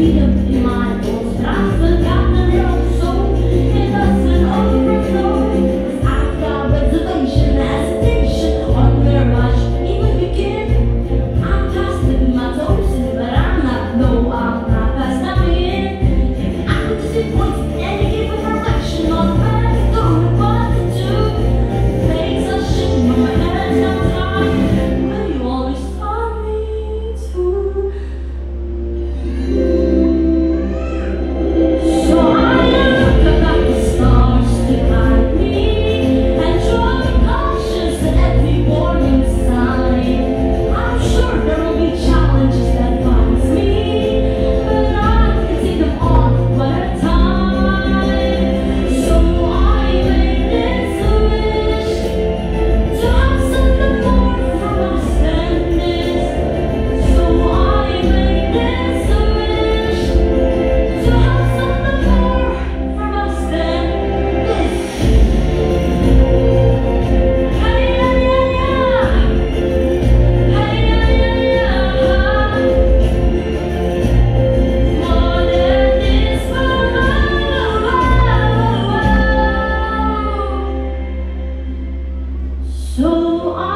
Freedom So